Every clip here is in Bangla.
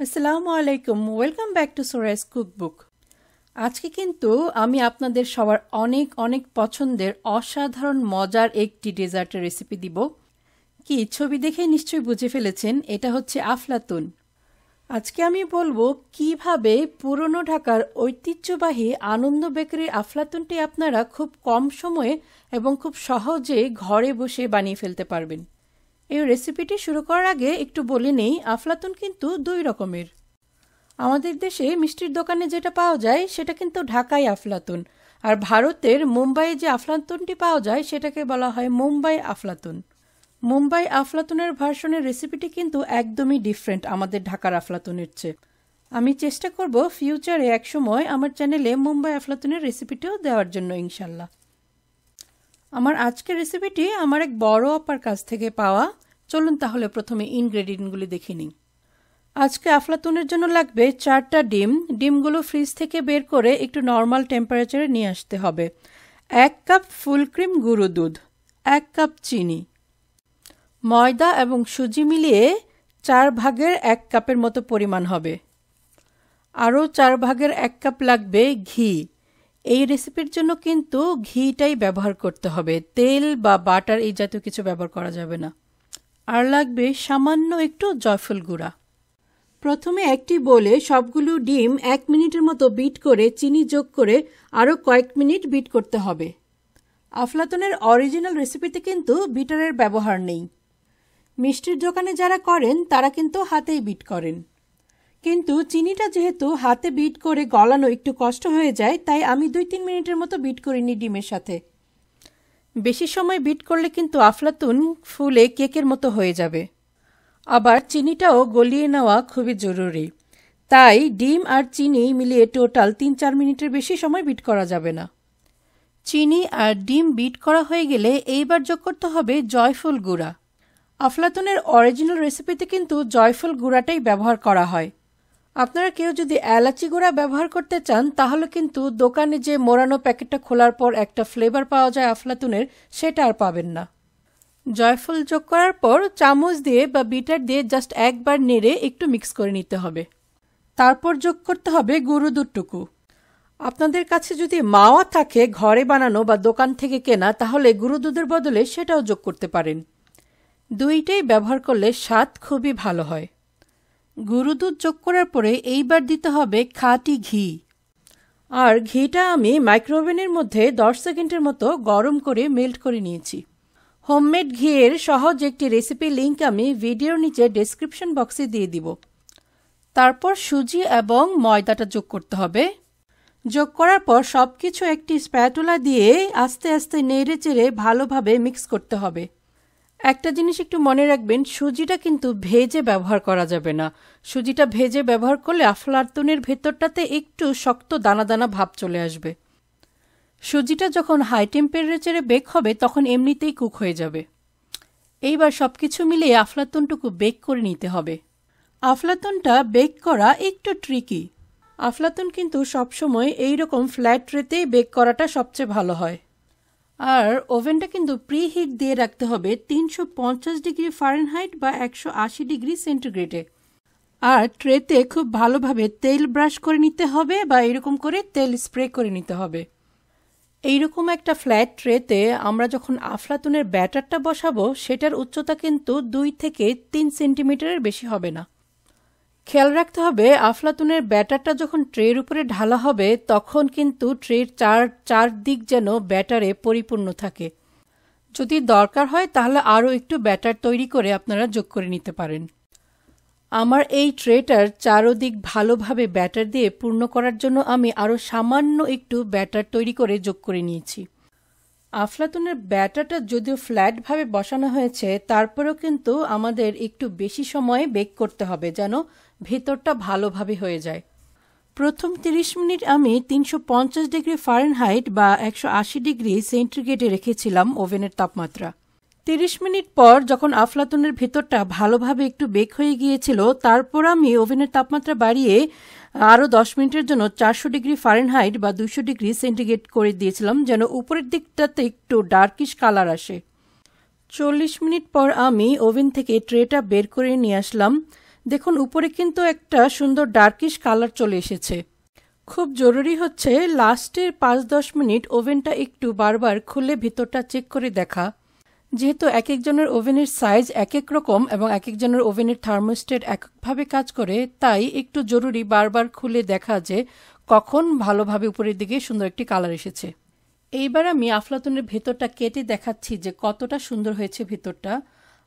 আসসালামু আলাইকুম। ওয়েলকাম ব্যাক টু সোরাইস কুকবুক আজকে কিন্তু আমি আপনাদের সবার অনেক অনেক পছন্দের অসাধারণ, মজার একটি ডেজার্টের রেসিপি দিব। কি, ছবি দেখে নিশ্চয়ই বুঝে ফেলেছেন, এটা হচ্ছে আফলাতুন। আজকে আমি বলব কীভাবে পুরনো ঢাকার ঐতিহ্যবাহী আনন্দ বেকারির আফলাতুনটি আপনারা খুব কম সময়ে এবং খুব সহজে ঘরে বসে বানিয়ে ফেলতে পারবেন। এই রেসিপিটি শুরু করার আগে একটু বলে নেই, আফলাতুন কিন্তু দুই রকমের। আমাদের দেশে মিষ্টির দোকানে যেটা পাওয়া যায়, সেটা কিন্তু ঢাকাই আফলাতুন। আর ভারতের মুম্বাইয়ে যে আফলাতুনটি পাওয়া যায়, সেটাকে বলা হয় মুম্বাই আফলাতুন। মুম্বাই আফলাতুনের ভার্সনের রেসিপিটি কিন্তু একদমই ডিফারেন্ট আমাদের ঢাকার আফলাতুনের চেয়ে। আমি চেষ্টা করব ফিউচারে একসময় আমার চ্যানেলে মুম্বাই আফলাতুনের রেসিপিটিও দেওয়ার জন্য, ইনশাল্লাহ। আমার আজকের রেসিপিটি আমার এক বড় আপার কাছ থেকে পাওয়া চলুন তাহলে প্রথমে ইনগ্রেডিয়েন্টগুলি দেখে নিই। আজকে আফলাতুনের জন্য লাগবে চারটা ডিম। ডিমগুলো ফ্রিজ থেকে বের করে একটু নর্মাল টেম্পারেচারে নিয়ে আসতে হবে। এক কাপ ফুল ক্রিম গুঁড়ো দুধ, এক কাপ চিনি, ময়দা এবং সুজি মিলিয়ে চার ভাগের এক কাপের মতো পরিমাণ হবে। আরও চার ভাগের এক কাপ লাগবে ঘি। এই রেসিপির জন্য কিন্তু ঘিটাই ব্যবহার করতে হবে। তেল বা বাটার এই জাতীয় কিছু ব্যবহার করা যাবে না। আর লাগবে সামান্য একটু জয়ফল গুঁড়া। প্রথমে একটি বলে সবগুলো ডিম এক মিনিটের মতো বিট করে চিনি যোগ করে আরও কয়েক মিনিট বিট করতে হবে। আফলাতুনের অরিজিনাল রেসিপিতে কিন্তু বিটারের ব্যবহার নেই। মিষ্টির দোকানে যারা করেন, তারা কিন্তু হাতেই বিট করেন। কিন্তু চিনিটা যেহেতু হাতে বিট করে গলানো একটু কষ্ট হয়ে যায়, তাই আমি দুই তিন মিনিটের মতো বিট করিনি ডিমের সাথে। বেশি সময় বিট করলে কিন্তু আফলাতুন ফুলে কেকের মতো হয়ে যাবে। আবার চিনিটাও গলিয়ে নেওয়া খুবই জরুরি। তাই ডিম আর চিনি মিলিয়ে টোটাল তিন চার মিনিটের বেশি সময় বিট করা যাবে না। চিনি আর ডিম বিট করা হয়ে গেলে এইবার যোগ করতে হবে জয়ফুল গুঁড়া। আফলাতুনের অরিজিনাল রেসিপিতে কিন্তু জয়ফুল গুঁড়াটাই ব্যবহার করা হয়। আপনারা কেউ যদি এলাচি গুঁড়া ব্যবহার করতে চান, তাহলে কিন্তু দোকানে যে মোড়ানো প্যাকেটটা খোলার পর একটা ফ্লেভার পাওয়া যায় আফলাতুনের, সেটা আর পাবেন না। জয়ফল যোগ করার পর চামচ দিয়ে বা বিটার দিয়ে জাস্ট একবার নেড়ে একটু মিক্স করে নিতে হবে। তারপর যোগ করতে হবে গুঁড়ো দুধটুকু। আপনাদের কাছে যদি মাওয়া থাকে ঘরে বানানো বা দোকান থেকে কেনা, তাহলে গুঁড়ো দুধের বদলে সেটাও যোগ করতে পারেন। দুইটাই ব্যবহার করলে স্বাদ খুবই ভালো হয়। গুঁড়ো দুধ যোগ করার পরে এইবার দিতে হবে খাঁটি ঘি। আর ঘিটা আমি মাইক্রোওভেনের মধ্যে দশ সেকেন্ডের মতো গরম করে মেল্ট করে নিয়েছি। হোমমেড ঘিয়ের সহজ একটি রেসিপি লিঙ্ক আমি ভিডিওর নিচে ডেসক্রিপশন বক্সে দিয়ে দিব। তারপর সুজি এবং ময়দাটা যোগ করতে হবে। যোগ করার পর সব কিছু একটি স্প্যাটুলা দিয়ে আস্তে আস্তে নেড়ে চেড়ে ভালোভাবে মিক্স করতে হবে। একটা জিনিস একটু মনে রাখবেন, সুজিটা কিন্তু ভেজে ব্যবহার করা যাবে না। সুজিটা ভেজে ব্যবহার করলে আফলাতুনের ভেতরটাতে একটু শক্ত দানা দানা ভাব চলে আসবে। সুজিটা যখন হাই টেম্পারেচারে বেক হবে, তখন এমনিতেই কুক হয়ে যাবে। এইবার সব কিছু মিলিয়ে আফলাতুনটুকু বেক করে নিতে হবে। আফলাতুনটা বেক করা একটু ট্রিকি আফলাতুন কিন্তু সবসময় এইরকম ফ্ল্যাট রেতেই বেক করাটা সবচেয়ে ভালো হয়। আর ওভেনটা কিন্তু প্রি হিট দিয়ে রাখতে হবে তিনশো পঞ্চাশ ডিগ্রি ফারেনহাইট বা একশো আশি ডিগ্রি সেন্টিগ্রেডে। আর ট্রেতে খুব ভালোভাবে তেল ব্রাশ করে নিতে হবে বা এরকম করে তেল স্প্রে করে নিতে হবে। এইরকম একটা ফ্ল্যাট ট্রেতে আমরা যখন আফলাতুনের ব্যাটারটা বসাবো, সেটার উচ্চতা কিন্তু দুই থেকে তিন সেন্টিমিটারের বেশি হবে না। খেয়াল রাখতে হবে, আফলাতুনের ব্যাটারটা যখন ট্রের উপরে ঢালা হবে, তখন কিন্তু ট্রের চার চার দিক যেন ব্যাটারে পরিপূর্ণ থাকে। যদি দরকার হয়, তাহলে আরও একটু ব্যাটার তৈরি করে আপনারা যোগ করে নিতে পারেন। আমার এই ট্রেটার চারোদিক ভালোভাবে ব্যাটার দিয়ে পূর্ণ করার জন্য আমি আরও সামান্য একটু ব্যাটার তৈরি করে যোগ করে নিয়েছি। আফলাতুনের ব্যাটাটা যদিও ফ্ল্যাটভাবে বসানো হয়েছে, তারপরেও কিন্তু আমাদের একটু বেশি সময়ে বেক করতে হবে যেন ভেতরটা ভালোভাবে হয়ে যায়। প্রথম ৩০ মিনিট আমি তিনশো পঞ্চাশ ডিগ্রি ফারেনহাইট বা একশো আশি ডিগ্রি সেন্টিগ্রেডে রেখেছিলাম ওভেনের তাপমাত্রা। তিরিশ মিনিট পর যখন আফলাতুনের ভেতরটা ভালোভাবে একটু বেক হয়ে গিয়েছিল, তারপর আমি ওভেনের তাপমাত্রা বাড়িয়ে আরও দশ মিনিটের জন্য চারশো ডিগ্রি ফারেনহাইট বা দুশো ডিগ্রি সেন্টিগ্রেড করে দিয়েছিলাম যেন উপরের দিকটাতে একটু ডার্কিশ কালার আসে। চল্লিশ মিনিট পর আমি ওভেন থেকে ট্রেটা বের করে নিয়ে আসলাম। দেখুন, উপরে কিন্তু একটা সুন্দর ডার্কিশ কালার চলে এসেছে। খুব জরুরি হচ্ছে লাস্টের পাঁচ দশ মিনিট ওভেনটা একটু বারবার খুলে ভিতরটা চেক করে দেখা। যেহেতু এক একজনের ওভেনের সাইজ এক এক রকম এবং এক একজনের ওভেনের থার্মোস্টেট একভাবে কাজ করে, তাই একটু জরুরি বারবার খুলে দেখা যে কখন ভালোভাবে উপরের দিকে সুন্দর একটি কালার এসেছে। এইবার আমি আফলাতুনের ভেতরটা কেটে দেখাচ্ছি যে কতটা সুন্দর হয়েছে ভেতরটা।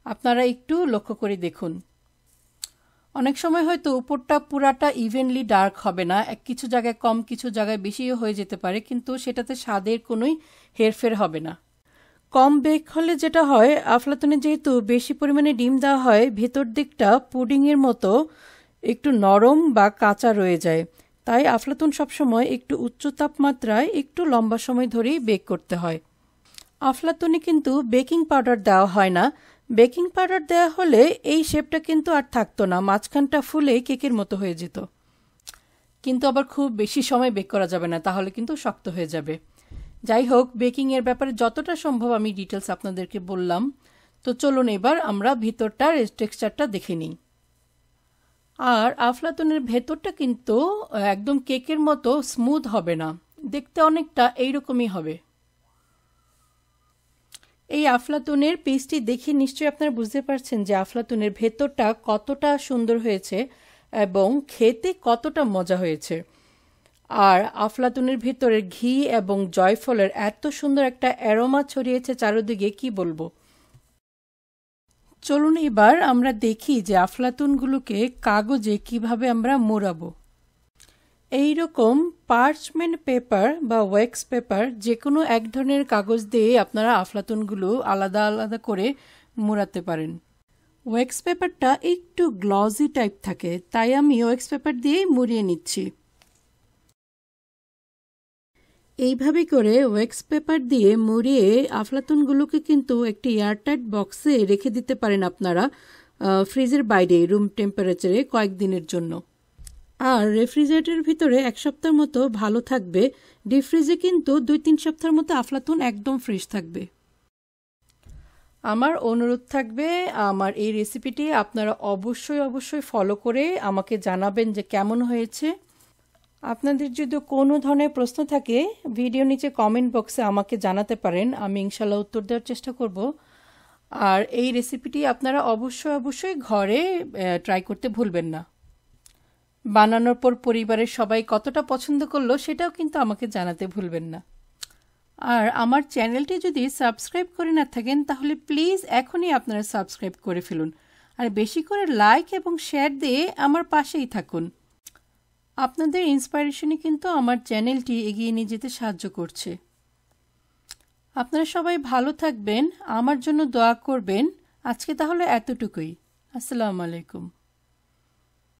আপনারা একটু লক্ষ্য করে দেখুন। অনেক সময় হয়তো উপরটা পুরাটা ইভেনলি ডার্ক হবে না, এক কিছু জায়গায় কম, কিছু জায়গায় বেশিও হয়ে যেতে পারে, কিন্তু সেটাতে স্বাদের কোনোই হেরফের হবে না। কম বেক হলে যেটা হয়, আফলাতুনে যেহেতু বেশি পরিমাণে ডিম দেওয়া হয়, ভেতর দিকটা পুডিংয়ের মতো একটু নরম বা কাঁচা রয়ে যায়। তাই আফলাতুন সবসময় একটু উচ্চ তাপমাত্রায় একটু লম্বা সময় ধরেই বেক করতে হয়। আফলাতুনে কিন্তু বেকিং পাউডার দেওয়া হয় না। বেকিং পাউডার দেওয়া হলে এই শেপটা কিন্তু আর থাকতো না, মাঝখানটা ফুলে কেকের মতো হয়ে যেত। কিন্তু আবার খুব বেশি সময় বেক করা যাবে না, তাহলে কিন্তু শক্ত হয়ে যাবে। যাই হোক বেকিংয়ের ব্যাপারে যতটা সম্ভব আমি ডিটেলস আপনাদেরকে বললাম। তো চলুন এবার আমরা ভিতরটার টেক্সচারটা দেখে নিই। আর আফলাতুনের ভেতরটা কিন্তু একদম কেকের মতো স্মুথ হবে না। দেখতে অনেকটা এইরকমই হবে। এই আফলাতুনের পিসটি দেখে নিশ্চয়ই আপনারা বুঝতে পারছেন যে আফলাতুনের ভেতরটা কতটা সুন্দর হয়েছে এবং খেতে কতটা মজা হয়েছে। আর আফলাতুনের ভিতরে ঘি এবং জয়ফলের এত সুন্দর একটা অ্যারোমা ছড়িয়েছে চারদিকে, কি বলব? চলুন এবার আমরা দেখি যে আফলাতুনগুলোকে কাগজে কীভাবে আমরা মোড়াবো। এই রকম পার্চমেন্ট পেপার বা ওয়েক্স পেপার যে কোনো এক ধরনের কাগজ দিয়ে আপনারা আফলাতুনগুলো আলাদা আলাদা করে মোড়াতে পারেন। ওয়েক্স পেপারটা একটু গ্লজি টাইপ থাকে, তাই আমি ওয়েক্স পেপার দিয়েই মুড়িয়ে নিচ্ছি। এইভাবে করে ওয়েক্স পেপার দিয়ে মুড়িয়ে আফলাতুনগুলোকে কিন্তু একটি এয়ারটাইট বক্সে রেখে দিতে পারেন আপনারা ফ্রিজের বাইরে, রুম টেম্পারেচারে কয়েকদিনের জন্য। আর রেফ্রিজারেটরের ভিতরে এক সপ্তাহ মতো ভালো থাকবে। ডিপ ফ্রিজে কিন্তু দুই তিন সপ্তাহের মতো আফলাতুন একদম ফ্রেশ থাকবে। আমার অনুরোধ থাকবে, আমার এই রেসিপিটি আপনারা অবশ্যই অবশ্যই ফলো করে আমাকে জানাবেন যে কেমন হয়েছে। আপনাদের যদি কোনো ধরনের প্রশ্ন থাকে, ভিডিও নিচে কমেন্ট বক্সে আমাকে জানাতে পারেন, আমি ইনশাল্লাহ উত্তর দেওয়ার চেষ্টা করব। আর এই রেসিপিটি আপনারা অবশ্যই অবশ্যই ঘরে ট্রাই করতে ভুলবেন না। বানানোর পর পরিবারের সবাই কতটা পছন্দ করল, সেটাও কিন্তু আমাকে জানাতে ভুলবেন না। আর আমার চ্যানেলটি যদি সাবস্ক্রাইব করে না থাকেন, তাহলে প্লিজ এখনই আপনারা সাবস্ক্রাইব করে ফেলুন। আর বেশি করে লাইক এবং শেয়ার দিয়ে আমার পাশেই থাকুন। আপনাদের ইন্সপাইরেশনে কিন্তু আমার চ্যানেলটি এগিয়ে নিয়ে যেতে সাহায্য করছে। আপনারা সবাই ভালো থাকবেন, আমার জন্য দোয়া করবেন। আজকে তাহলে এতটুকুই। আসসালামু আলাইকুম।